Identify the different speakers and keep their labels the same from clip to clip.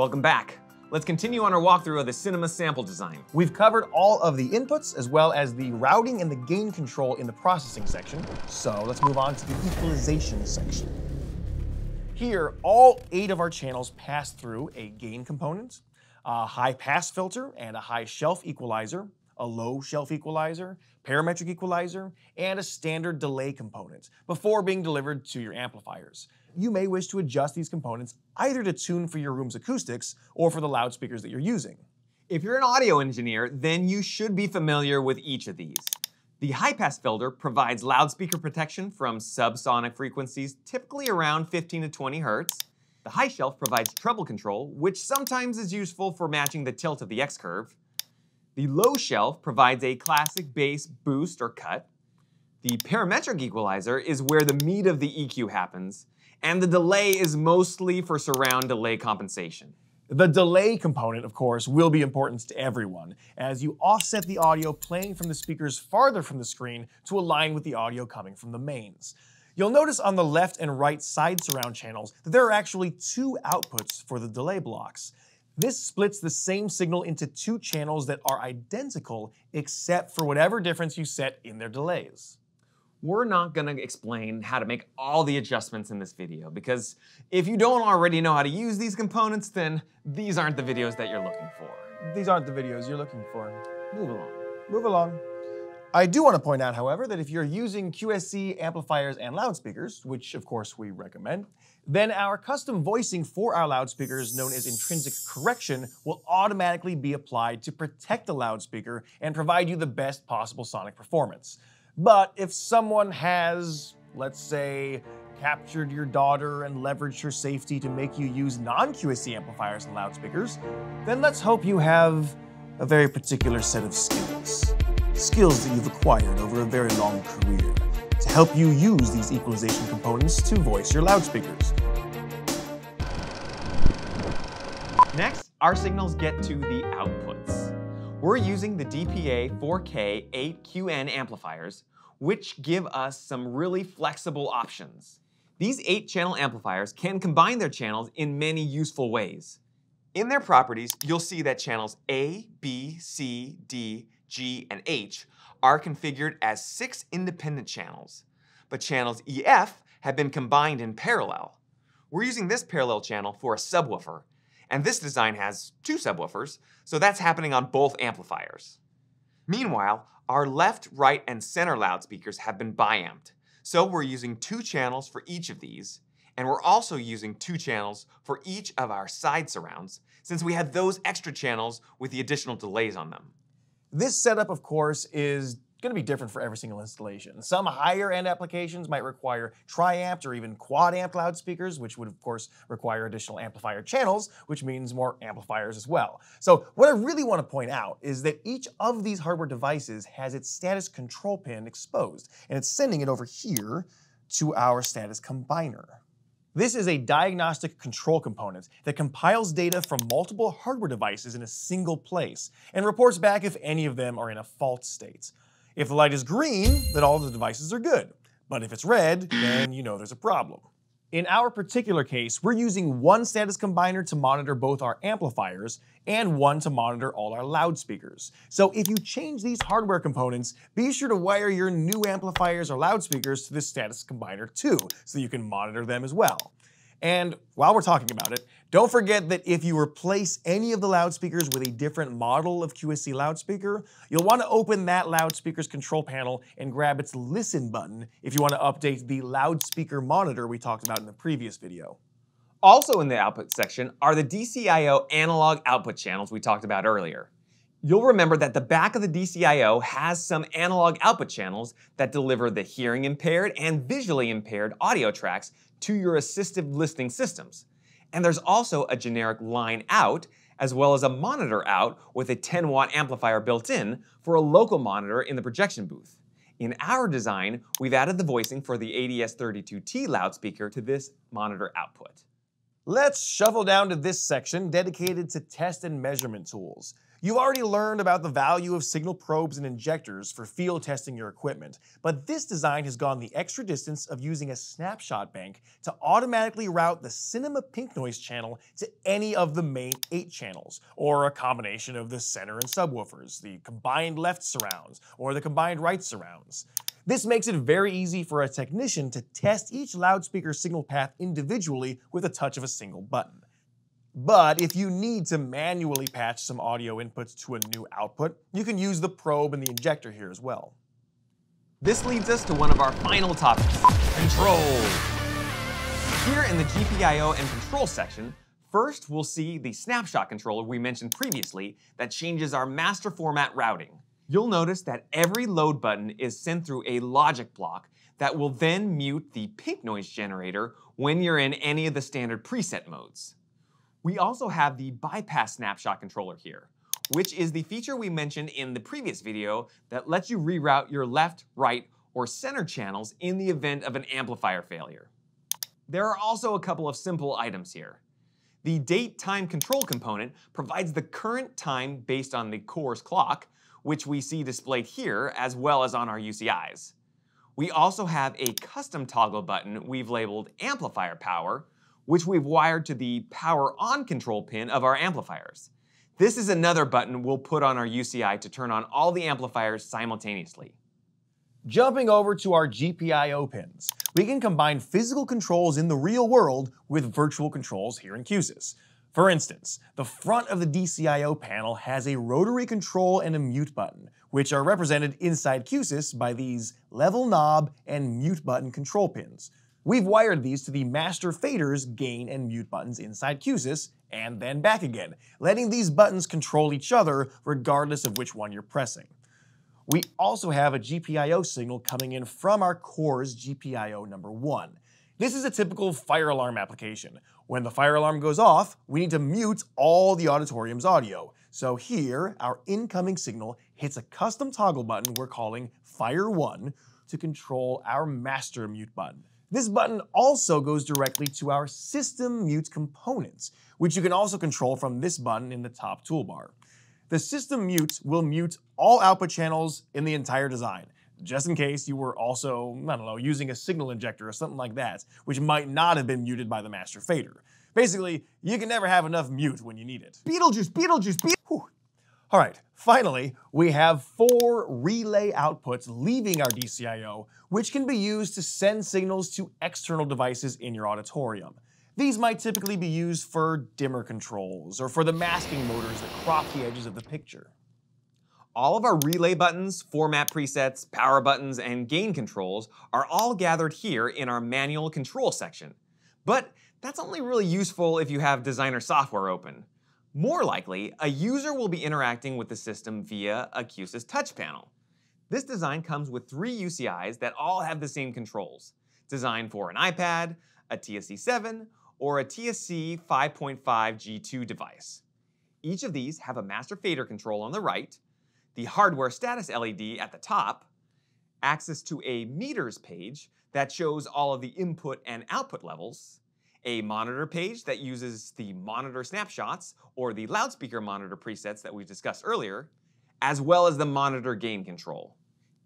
Speaker 1: Welcome back. Let's continue on our walkthrough of the cinema sample design.
Speaker 2: We've covered all of the inputs as well as the routing and the gain control in the processing section. So let's move on to the equalization section. Here, all eight of our channels pass through a gain component, a high pass filter and a high shelf equalizer, a low shelf equalizer, parametric equalizer, and a standard delay component before being delivered to your amplifiers you may wish to adjust these components either to tune for your room's acoustics or for the loudspeakers that you're using.
Speaker 1: If you're an audio engineer, then you should be familiar with each of these. The high-pass filter provides loudspeaker protection from subsonic frequencies, typically around 15 to 20 hertz. The high shelf provides treble control, which sometimes is useful for matching the tilt of the X-curve. The low shelf provides a classic bass boost or cut. The parametric equalizer is where the meat of the EQ happens, and the delay is mostly for surround delay compensation.
Speaker 2: The delay component, of course, will be important to everyone, as you offset the audio playing from the speakers farther from the screen to align with the audio coming from the mains. You'll notice on the left and right side surround channels that there are actually two outputs for the delay blocks. This splits the same signal into two channels that are identical except for whatever difference you set in their delays
Speaker 1: we're not gonna explain how to make all the adjustments in this video because if you don't already know how to use these components, then these aren't the videos that you're looking for.
Speaker 2: These aren't the videos you're looking for.
Speaker 1: Move along.
Speaker 2: Move along. I do want to point out, however, that if you're using QSC amplifiers and loudspeakers, which of course we recommend, then our custom voicing for our loudspeakers, known as intrinsic correction, will automatically be applied to protect the loudspeaker and provide you the best possible sonic performance. But if someone has, let's say, captured your daughter and leveraged her safety to make you use non-QSC amplifiers and loudspeakers, then let's hope you have a very particular set of skills. Skills that you've acquired over a very long career to help you use these equalization components to voice your loudspeakers.
Speaker 1: Next, our signals get to the outputs. We're using the DPA 4K 8QN amplifiers which give us some really flexible options. These 8-channel amplifiers can combine their channels in many useful ways. In their properties, you'll see that channels A, B, C, D, G, and H are configured as six independent channels, but channels EF have been combined in parallel. We're using this parallel channel for a subwoofer, and this design has two subwoofers, so that's happening on both amplifiers. Meanwhile, our left, right, and center loudspeakers have been biamped, so we're using two channels for each of these, and we're also using two channels for each of our side surrounds, since we have those extra channels with the additional delays on them.
Speaker 2: This setup, of course, is going to be different for every single installation. Some higher end applications might require tri-amped or even quad amp loudspeakers, which would of course require additional amplifier channels, which means more amplifiers as well. So what I really want to point out is that each of these hardware devices has its status control pin exposed, and it's sending it over here to our status combiner. This is a diagnostic control component that compiles data from multiple hardware devices in a single place and reports back if any of them are in a fault state. If the light is green, then all the devices are good. But if it's red, then you know there's a problem. In our particular case, we're using one status combiner to monitor both our amplifiers and one to monitor all our loudspeakers. So if you change these hardware components, be sure to wire your new amplifiers or loudspeakers to this status combiner too, so you can monitor them as well. And while we're talking about it, don't forget that if you replace any of the loudspeakers with a different model of QSC loudspeaker, you'll want to open that loudspeaker's control panel and grab its listen button if you want to update the loudspeaker monitor we talked about in the previous video.
Speaker 1: Also in the output section are the DCIO analog output channels we talked about earlier. You'll remember that the back of the DCIO has some analog output channels that deliver the hearing impaired and visually impaired audio tracks to your assistive listening systems. And there's also a generic line out as well as a monitor out with a 10 watt amplifier built in for a local monitor in the projection booth. In our design, we've added the voicing for the ADS32T loudspeaker to this monitor output.
Speaker 2: Let's shuffle down to this section dedicated to test and measurement tools. You've already learned about the value of signal probes and injectors for field testing your equipment, but this design has gone the extra distance of using a snapshot bank to automatically route the Cinema Pink Noise channel to any of the main eight channels, or a combination of the center and subwoofers, the combined left surrounds, or the combined right surrounds. This makes it very easy for a technician to test each loudspeaker signal path individually with a touch of a single button. But if you need to manually patch some audio inputs to a new output, you can use the probe and the injector here as well.
Speaker 1: This leads us to one of our final topics, control. Here in the GPIO and control section, first we'll see the snapshot controller we mentioned previously that changes our master format routing. You'll notice that every load button is sent through a logic block that will then mute the pink noise generator when you're in any of the standard preset modes. We also have the bypass snapshot controller here, which is the feature we mentioned in the previous video that lets you reroute your left, right, or center channels in the event of an amplifier failure. There are also a couple of simple items here. The date time control component provides the current time based on the core's clock, which we see displayed here as well as on our UCIs. We also have a custom toggle button we've labeled amplifier power, which we've wired to the power on control pin of our amplifiers. This is another button we'll put on our UCI to turn on all the amplifiers simultaneously.
Speaker 2: Jumping over to our GPIO pins, we can combine physical controls in the real world with virtual controls here in Q-SYS. For instance, the front of the DCIO panel has a rotary control and a mute button, which are represented inside Q-SYS by these level knob and mute button control pins. We've wired these to the master fader's gain and mute buttons inside Q-SYS, and then back again, letting these buttons control each other regardless of which one you're pressing. We also have a GPIO signal coming in from our core's GPIO number 1. This is a typical fire alarm application. When the fire alarm goes off, we need to mute all the auditorium's audio. So here, our incoming signal hits a custom toggle button we're calling Fire 1 to control our master mute button. This button also goes directly to our system mute components, which you can also control from this button in the top toolbar. The system mute will mute all output channels in the entire design, just in case you were also, I don't know, using a signal injector or something like that, which might not have been muted by the master fader. Basically, you can never have enough mute when you need it.
Speaker 1: Beetlejuice, Beetlejuice, Beetlejuice!
Speaker 2: All right, finally, we have four relay outputs leaving our DCIO, which can be used to send signals to external devices in your auditorium. These might typically be used for dimmer controls or for the masking motors that crop the edges of the picture.
Speaker 1: All of our relay buttons, format presets, power buttons, and gain controls are all gathered here in our manual control section. But that's only really useful if you have designer software open. More likely, a user will be interacting with the system via a Q-SYS touch panel. This design comes with three UCIs that all have the same controls, designed for an iPad, a TSC7, or a TSC 5.5 G2 device. Each of these have a master fader control on the right, the hardware status LED at the top, access to a meters page that shows all of the input and output levels, a monitor page that uses the monitor snapshots or the loudspeaker monitor presets that we discussed earlier, as well as the monitor gain control.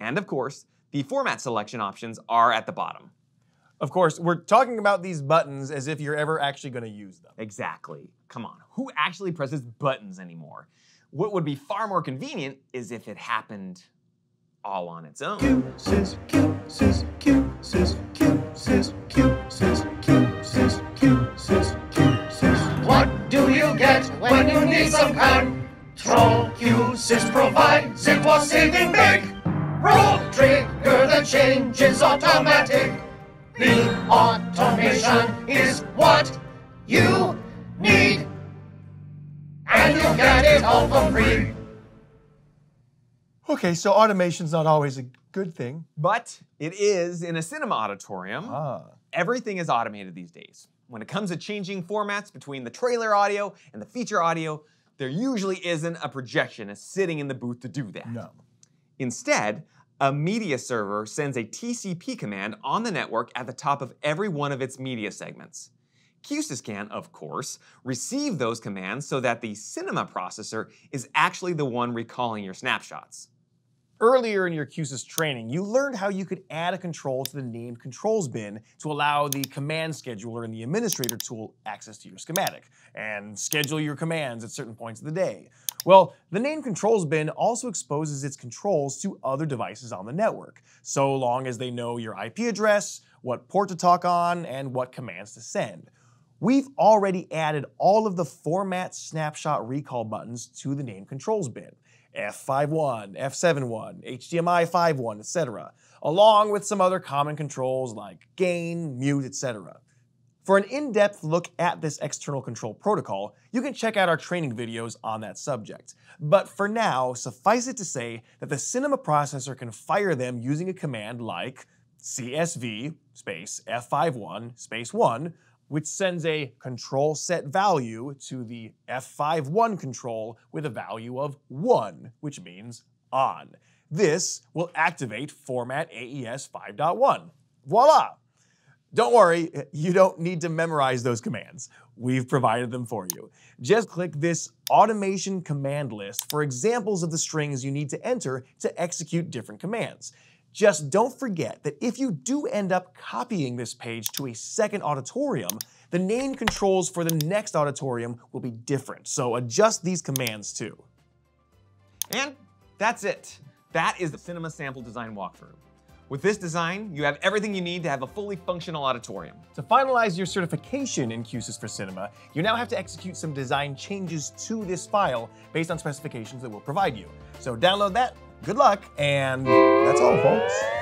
Speaker 1: And of course, the format selection options are at the bottom.
Speaker 2: Of course, we're talking about these buttons as if you're ever actually going to use them.
Speaker 1: Exactly. Come on, who actually presses buttons anymore? What would be far more convenient is if it happened all on its own.
Speaker 3: Q sys Q-SYS Q sys Q sys Q sys Q sys when you need some control? Q-SYS provides it for saving big. Roll trigger, the change is automatic. The automation is what you need, and you get it all for free.
Speaker 2: Okay, so automation's not always a good thing.
Speaker 1: But it is in a cinema auditorium.
Speaker 2: Ah.
Speaker 1: Everything is automated these days. When it comes to changing formats between the trailer audio and the feature audio, there usually isn't a projectionist sitting in the booth to do that.
Speaker 2: No.
Speaker 1: Instead, a media server sends a TCP command on the network at the top of every one of its media segments. Q-SYS can, of course, receive those commands so that the Cinema processor is actually the one recalling your snapshots.
Speaker 2: Earlier in your Q-SYS training, you learned how you could add a control to the named controls bin to allow the command scheduler in the administrator tool access to your schematic and schedule your commands at certain points of the day. Well, the named controls bin also exposes its controls to other devices on the network, so long as they know your IP address, what port to talk on, and what commands to send. We've already added all of the format snapshot recall buttons to the named controls bin. F51, F71, HDMI 51, etc., along with some other common controls like gain, mute, etc. For an in-depth look at this external control protocol, you can check out our training videos on that subject. But for now, suffice it to say that the Cinema processor can fire them using a command like CSV space F51 space 1 which sends a control set value to the F51 control with a value of 1, which means on. This will activate format AES 5.1. Voila! Don't worry, you don't need to memorize those commands. We've provided them for you. Just click this automation command list for examples of the strings you need to enter to execute different commands. Just don't forget that if you do end up copying this page to a second auditorium, the name controls for the next auditorium will be different, so adjust these commands too.
Speaker 1: And that's it. That is the Cinema Sample Design walkthrough. With this design, you have everything you need to have a fully functional auditorium.
Speaker 2: To finalize your certification in Q-SYS for Cinema, you now have to execute some design changes to this file based on specifications that we'll provide you. So download that, good luck, and that's all folks.